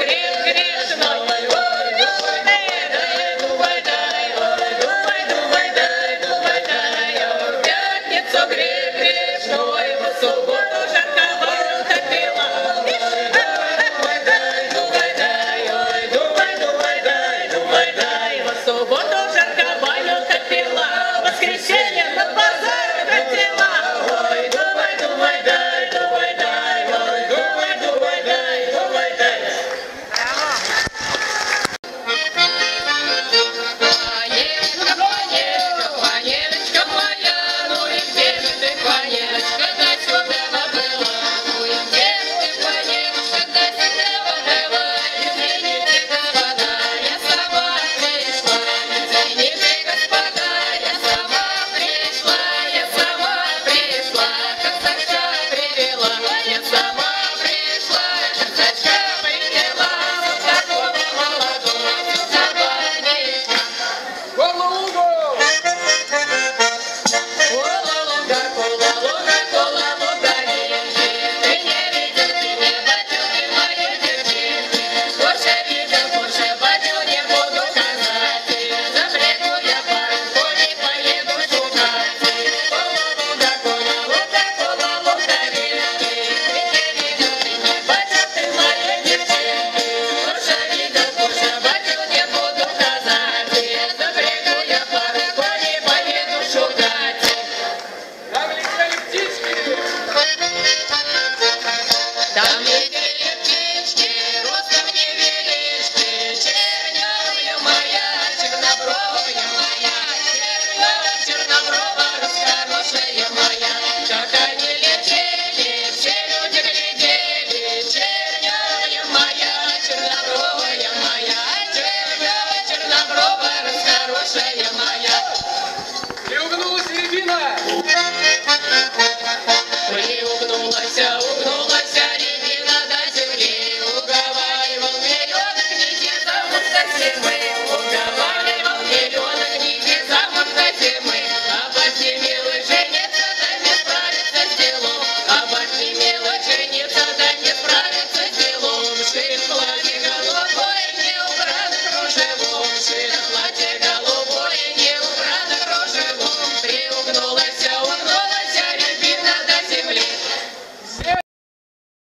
Good evening National.